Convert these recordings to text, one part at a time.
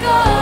go.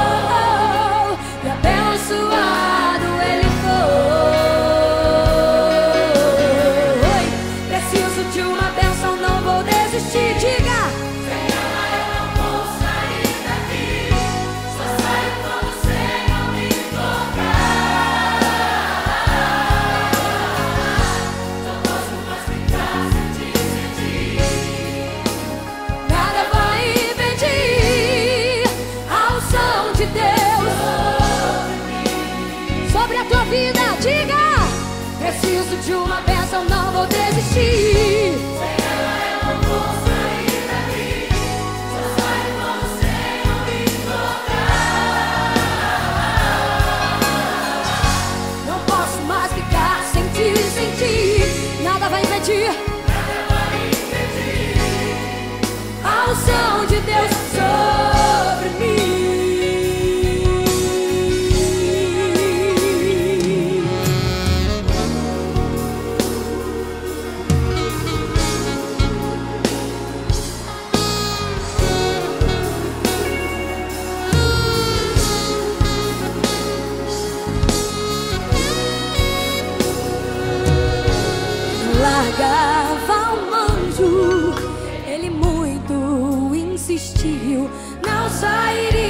Desistiu, não sairia